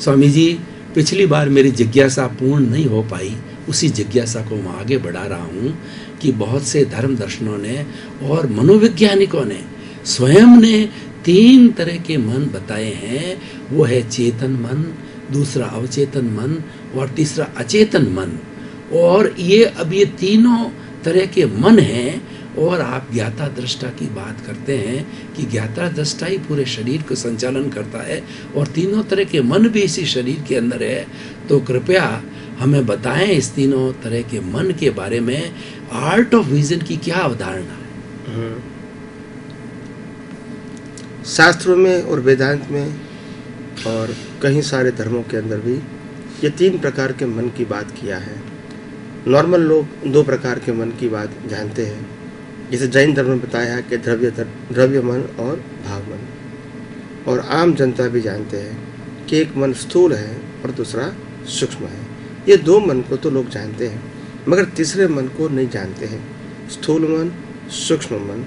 स्वामी जी पिछली बार मेरी जिज्ञासा पूर्ण नहीं हो पाई। उसी जिज्ञासा को मैं आगे बढ़ा रहा हूँ कि बहुत से धर्म दर्शनों ने और मनोवैज्ञानिकों ने स्वयं ने तीन तरह के मन बताए हैं। वो है चेतन मन, दूसरा अवचेतन मन और तीसरा अचेतन मन। और ये अब ये तीनों तरह के मन हैं और आप ज्ञाता दृष्टा की बात करते हैं कि ज्ञाता दृष्टा ही पूरे शरीर को संचालन करता है और तीनों तरह के मन भी इसी शरीर के अंदर है। तो कृपया हमें बताएँ इस तीनों तरह के मन के बारे में आर्ट ऑफ़ विजन की क्या अवधारणा है? हम्म। शास्त्रों में और वेदांत में और कई सारे धर्मों के अंदर भी ये तीन प्रकार के मन की बात किया है। नॉर्मल लोग दो प्रकार के मन की बात जानते हैं। जैसे जैन धर्म में बताया है कि द्रव्य द्रव्य मन और भाव मन और आम जनता भी जानते हैं कि एक मन स्थूल है और दूसरा सूक्ष्म है। ये दो मन को तो लोग जानते हैं मगर तीसरे मन को नहीं जानते हैं। स्थूल मन सूक्ष्म मन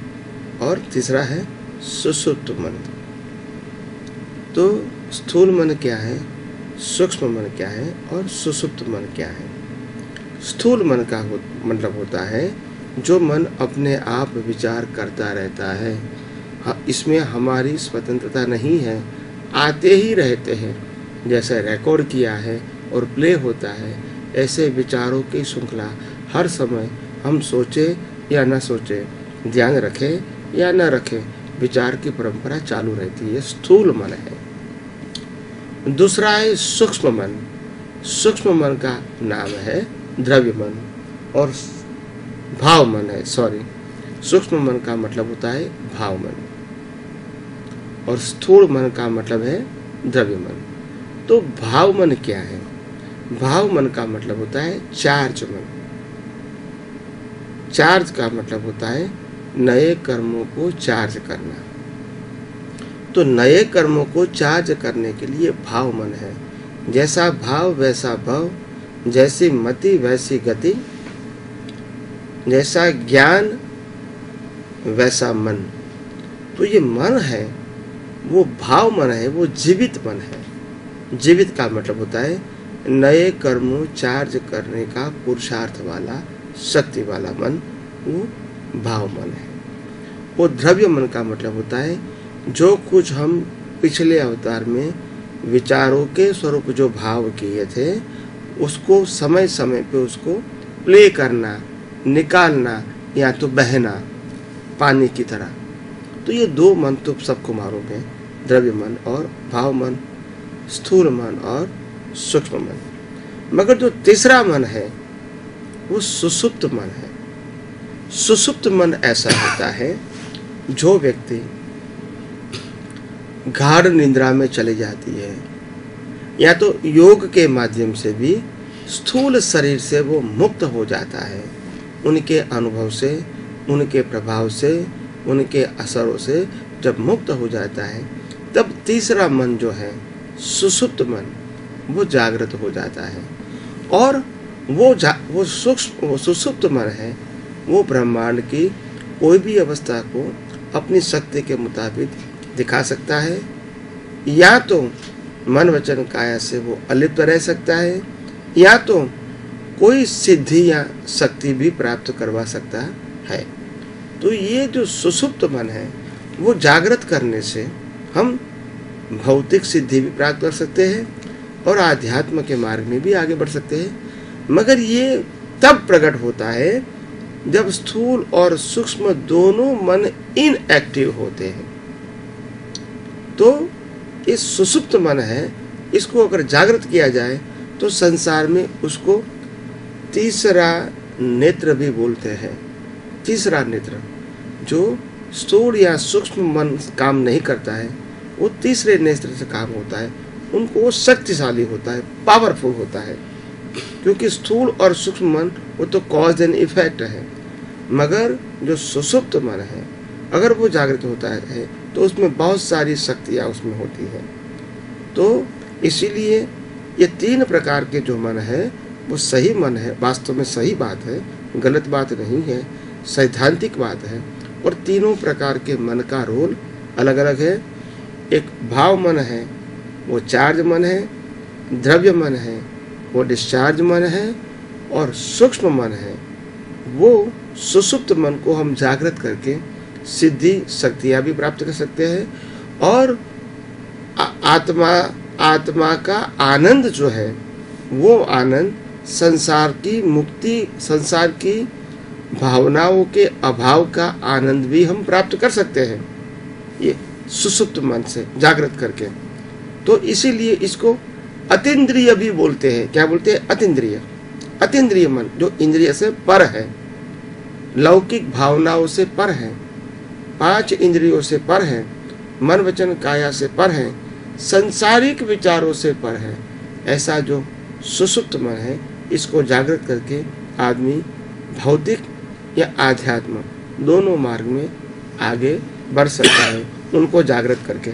और तीसरा है सुसुप्त मन। तो स्थूल मन क्या है सूक्ष्म मन क्या है और सुसुप्त मन क्या है? स्थूल मन का हो, मतलब होता है जो मन अपने आप विचार करता रहता है इसमें हमारी स्वतंत्रता नहीं है। आते ही रहते हैं, जैसे रिकॉर्ड किया है और प्ले होता है, ऐसे विचारों की श्रृंखला हर समय हम सोचे या न सोचे, ध्यान रखें या न रखें, विचार की परंपरा चालू रहती है, स्थूल मन है। दूसरा है सूक्ष्म मन। सूक्ष्म मन का नाम है द्रव्य मन और भाव मन है सॉरी सूक्ष्म मन का मतलब होता है भाव मन और स्थूल मन का मतलब है द्रव्य मन तो भाव मन क्या है? भाव मन का मतलब होता है चार्ज मन। चार्ज का मतलब होता है नए कर्मों को चार्ज करना। तो नए कर्मों को चार्ज करने के लिए भाव मन है। जैसा भाव, वैसा भाव, जैसी मति, वैसी गति जैसा ज्ञान, वैसा मन। तो ये मन है, वो भाव मन है, वो जीवित मन है। जीवित का मतलब होता है, नए कर्मों चार्ज करने का पुरुषार्थ वाला, शक्ति वाला मन, वो भाव मन है। वो द्रव्य मन का मतलब होता है, जो कुछ हम पिछले अवतार में विचारों के स्वरूप जो भाव किए थे, उसको समय समय पे उसको प्ले करना निकालना या तो बहना पानी की तरह। तो ये दो मन तो सबको मालूम है द्रव्य मन और भाव मन, स्थूल मन और सूक्ष्म मन। मगर जो तीसरा मन है, वो सुसुप्त मन है। सुसुप्त मन ऐसा होता है, जो व्यक्ति गाढ़ निद्रा में चली जाती है, या तो योग के माध्यम से भी स्थूल शरीर से वो मुक्त हो जाता है। उनके अनुभव से, उनके प्रभाव से, उनके असरों से जब मुक्त हो जाता है, तब तीसरा मन जो है, सुसुप्त मन, वो जागृत हो जाता है। और वो जा, वो सूक्ष्म, वो सुसुप्त मन है, वो ब्रह्मांड की कोई भी अवस्था को अपनी शक्ति के मुताबिक दिखा सकता है। या तो मन वचन काया से वो अलिप्त रह सकता है, या तो कोई सिद्धि या शक्ति भी प्राप्त करवा सकता है। तो ये जो सुसुप्त मन है, वो जागृत करने से हम भौतिक सिद्धि भी प्राप्त कर सकते हैं और आध्यात्म के मार्ग में भी आगे बढ़ सकते हैं। मगर ये तब प्रकट होता है जब स्थूल और सूक्ष्म दोनों मन इनएक्टिव होते हैं। तो इस सुसुप्त मन है, इसको अगर जागृत किया जाए तो संसार में उसको तीसरा नेत्र भी बोलते हैं। तीसरा नेत्र, जो स्थूल या सूक्ष्म मन काम नहीं करता है, वो तीसरे नेत्र से काम होता है। उनको वो शक्तिशाली होता है पावरफुल होता है। क्योंकि स्थूल और सूक्ष्म मन, वो तो कॉज एंड इफ़ेक्ट है। मगर जो सुसुप्त मन है, अगर वो जागृत होता है तो उसमें बहुत सारी शक्तियाँ उसमें होती हैं। तो इसीलिए ये तीन प्रकार के जो मन है वो सही मन है, वास्तव में सही बात है, गलत बात नहीं है, सैद्धांतिक बात है, और तीनों प्रकार के मन का रोल अलग अलग है। एक भाव मन है, वो चार्ज मन है, द्रव्य मन है, वो डिस्चार्ज मन है, और सूक्ष्म मन है। वो सुसुप्त मन को हम जागृत करके सिद्धि, शक्तियाँ भी प्राप्त कर सकते हैं, और आत्मा आत्मा का आनंद जो है, वो आनंद संसार की मुक्ति, संसार की भावनाओं के अभाव का आनंद भी हम प्राप्त कर सकते हैं। ये सुसुप्त मन से जागृत करके। तो इसीलिए इसको अतिद्रिय भी बोलते हैं। क्या बोलते हैं? अतिद्रिय अतिद्रिय मन, जो इंद्रिय से पर है, लौकिक भावनाओं से पर है, पाँच इंद्रियों से पर है, मन वचन काया से पर है, संसारिक विचारों से पर है, ऐसा जो सुसुप्त मन है इसको जागृत करके आदमी भौतिक या आध्यात्म दोनों मार्ग में आगे बढ़ सकता है। उनको जागृत करके।